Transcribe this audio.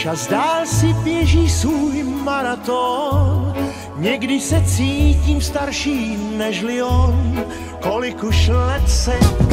Čas dál si běží svůj maraton, někdy se cítím starší než on, kolik už let se